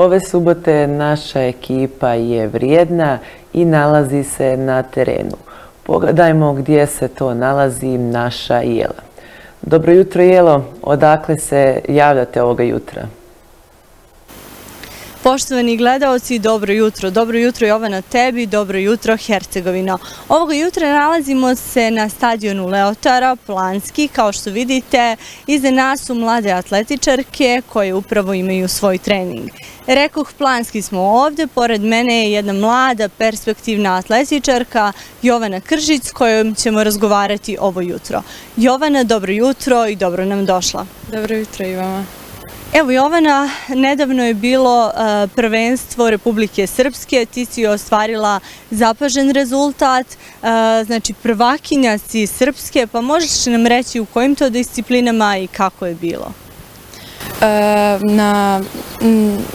Ove subote naša ekipa je vrijedna i nalazi se na terenu. Pogledajmo gdje se to nalazi naša jela. Dobro jutro, Jelo. Odakle se javljate ovoga jutra? Poštovani gledalci, dobro jutro. Dobro jutro Jovana tebi, dobro jutro Hercegovino. Ovoga jutra nalazimo se na stadionu Leotara, Planski. Kao što vidite, iza nas su mlade atletičarke koje upravo imaju svoj trening. Rekoh, Planski smo ovde, pored mene je jedna mlada, perspektivna atletičarka, Jovana Kržić, s kojom ćemo razgovarati ovo jutro. Jovana, dobro jutro i dobro nam došla. Dobro jutro i vama. Evo Jovana, nedavno je bilo e, prvenstvo Republike Srpske, ti si ostvarila zapažen rezultat, e, znači prvakinja si Srpske, pa možeš nam reći u kojim to disciplinama i kako je bilo? E, na,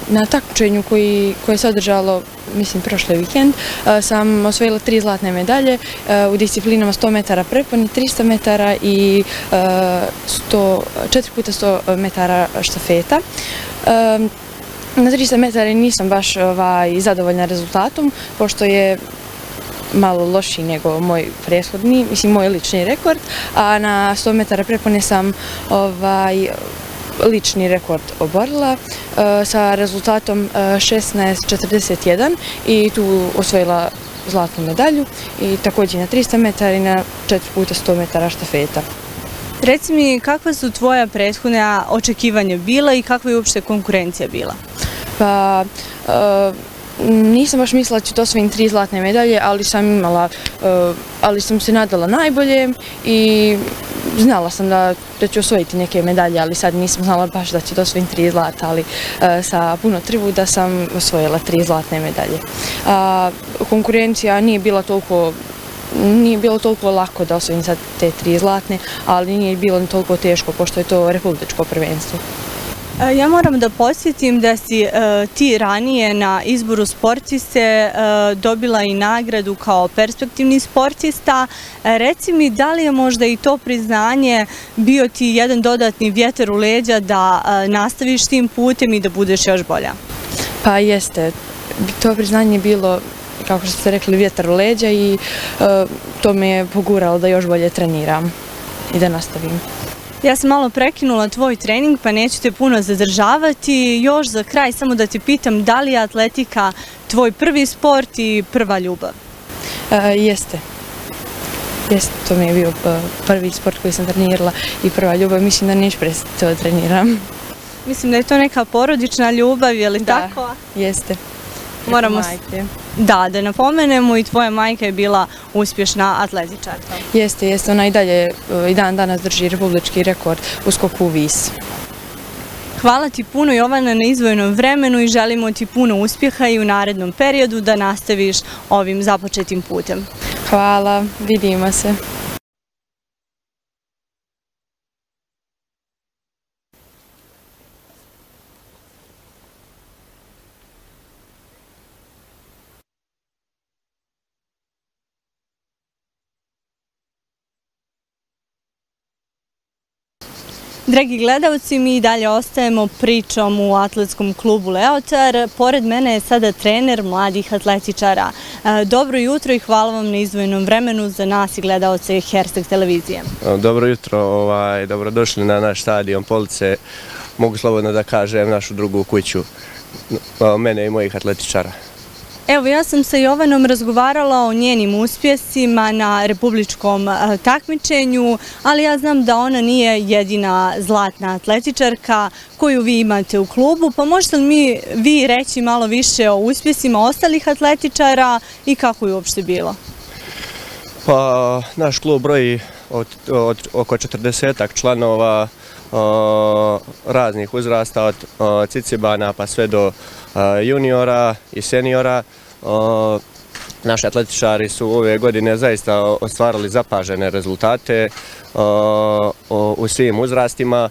na takmičenju koji, koje se održalo, mislim, prošli vikend, eh, sam osvojila tri zlatne medalje eh, u disciplinama 100 metara preponi, 300 metara i 100, 4 puta 100 metara štafeta. Na 300 metara nisam baš ovaj, zadovoljna rezultatom, pošto je malo loši nego moj prethodni, mislim, moj lični rekord, a na 100 metara prepone sam ovaj, lični rekord oborila e, sa rezultatom 16.41 e, i tu osvojila zlatnu medalju i također na 300 metara i na 4 puta 100 metara štafeta. Reci mi, kakva su tvoja prethodna očekivanja bila i kakva je uopšte konkurencija bila? Pa, e, nisam baš mislila da ću to svojim tri zlatne medalje, ali sam imala, e, ali sam se nadala najbolje i znala sam da, da ću osvojiti neke medalje, ali sad nisam znala baš da ću da tri zlata, ali e, sa puno trivuda sam osvojila tri zlatne medalje. A, konkurencija nije bila toliko nije bilo toliko lako da osvojim sad te tri zlatne, ali nije bilo toliko teško, pošto je to republičko prvenstvo. E, ja moram da posjetim da si e, ti ranije na izboru sportiste e, dobila i nagradu kao perspektivni sportista. E, reci mi da li je možda i to priznanje bio ti jedan dodatni vjetar u leđa da e, nastaviš tim putem i da budeš još bolja? Pa jeste. To priznanje je bilo kako ste rekli, vjetar u leđa i to me je poguralo da još bolje treniram i da nastavim. Ja sam malo prekinula tvoj trening, pa neću te puno zadržavati. Još za kraj, samo da ti pitam, da li je atletika tvoj prvi sport i prva ljubav? E, jeste. Jeste, to mi je bio e, prvi sport koji sam trenirala i prva ljubav. Mislim da neću prestati to treniram. Mislim da je to neka porodična ljubav, je li tako? Da, jeste. Moramo Da, da napomenemo i tvoja majka je bila uspješna atletičarka. Jeste, jeste, ona i dalje e, i dan danas drži republički rekord u skoku u vis. Hvala ti puno Jovana na izvojenom vremenu i želimo ti puno uspjeha i u narednom periodu da nastaviš ovim započetim putem. Hvala, vidimo se. Dragi gledalci, mi dalje ostajemo pričom u atletskom klubu Leotar. Pored mene je sada trener mladih atletičara. E, dobro jutro i hvala vam na izvojenom vremenu za nas i gledalce Herstek televizije. E, dobro jutro, ovaj, dobrodošli na naš stadion Police. Mogu slobodno da kažem našu drugu kuću, e, mene i mojih atletičara. Evo, ja sam sa Jovanom razgovarala o njenim uspjesima na republičkom e, takmičenju, ali ja znam da ona nije jedina zlatna atletičarka koju vi imate u klubu, pa možete li mi vi reći malo više o uspjesima ostalih atletičara i kako je uopšte bilo? Pa, naš klub broji oko 40 članova e, raznih uzrasta od e, Cicibana pa sve do juniora i seniora. Naši atletičari su ove godine zaista ostvarali zapažene rezultate u svim uzrastima.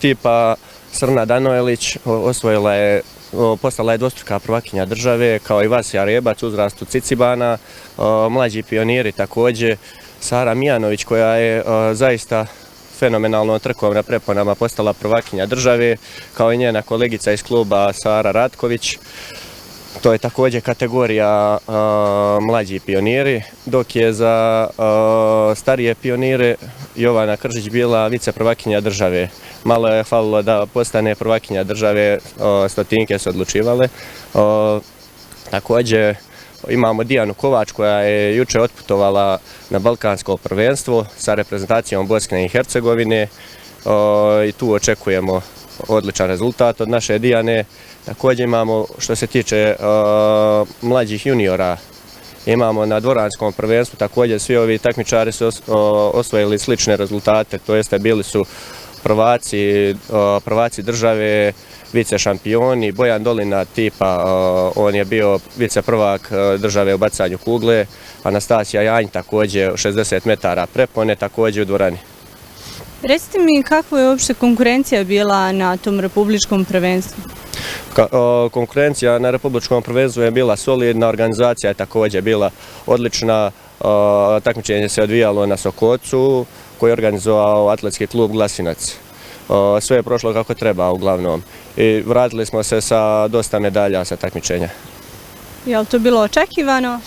Tipa Srna Danojelić osvojila je postala je dvostruka prvakinja države, kao i Vasija Rebac, uzrastu Cicibana, mlađi pioniri također, Sara Mijanović koja je zaista fenomenalno trkom na preponama postala prvakinja države, kao i njena kolegica iz kluba Sara Ratković. To je također kategorija mlađi pioniri, dok je za starije pionire Jovana Kržić bila vice prvakinja države. Malo je falilo da postane prvakinja države, stotinke su odlučivale. Također imamo Dijanu Kovač koja je juče otputovala na Balkansko prvenstvo sa reprezentacijom Bosne i Hercegovine i tu očekujemo odličan rezultat od naše Dijane. Također imamo što se tiče mlađih juniora imamo na dvoranskom prvenstvu također svi ovi takmičari su osvojili slične rezultate, to jeste bili su prvaci države, vice šampioni, Bojan Dolina tipa, on je bio vice prvak države u bacanju kugle, Anastasija Janj također 60 metara prepone, također u dvorani. Recite mi kakva je uopšte konkurencija bila na tom republičkom prvenstvu? Konkurencija na republičkom prvenstvu je bila solidna, organizacija je također bila odlična, takmičenje se odvijalo na Sokocu koji je organizovao atletski klub Glasinac. Sve je prošlo kako treba uglavnom i vratili smo se sa dosta medalja sa takmičenja. Je li to bilo očekivano?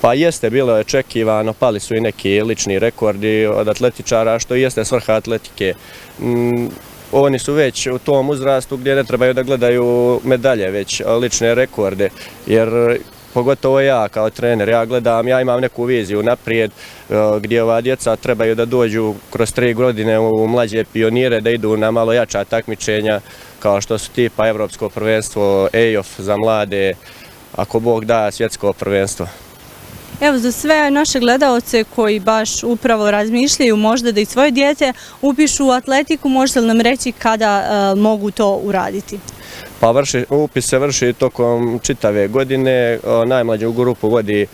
Pa jeste bilo očekivano, pali su i neki lični rekordi od atletičara, što jeste svrha atletike. Mm, oni su već u tom uzrastu gdje ne trebaju da gledaju medalje, već lične rekorde, jer pogotovo ja kao trener, ja gledam, ja imam neku viziju naprijed e, gdje ova djeca trebaju da dođu kroz tri godine u mlađe pionire, da idu na malo jača takmičenja, kao što su tipa Evropsko prvenstvo, EJOF za mlade, ako Bog da svjetsko prvenstvo. Evo za sve naše gledalce koji baš upravo razmišljaju možda da i svoje djece upišu u atletiku, možete li nam reći kada e, mogu to uraditi? Pa upis se vrši tokom čitave godine. Najmlađu grupu vodi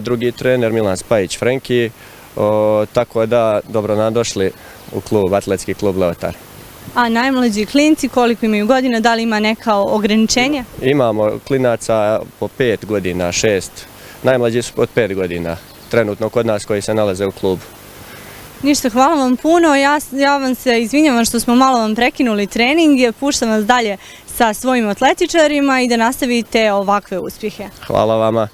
drugi trener Milan Spajić-Frenki. Tako da dobro nam došli u klub, atletski klub Leotar. A najmlađi klinci koliko imaju godina, da li ima neka ograničenja? Imamo klinaca po pet godina, šest. Najmlađi su od pet godina, trenutno kod nas koji se nalaze u klubu. Ništa, hvala vam puno. Ja vam se izvinjavam što smo malo vam prekinuli trening. Puštam vas dalje sa svojim atletičarima i da nastavite ovakve uspjehe. Hvala vama.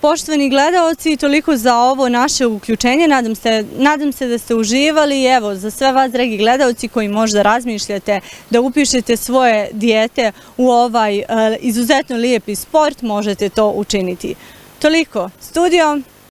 Poštovani gledalci, toliko za ovo naše uključenje. Nadam se da ste uživali. Evo, za sve vas, dragi gledalci, koji možda razmišljate da upišete svoje dijete u ovaj e, izuzetno lijepi sport, možete to učiniti. Toliko. Studio.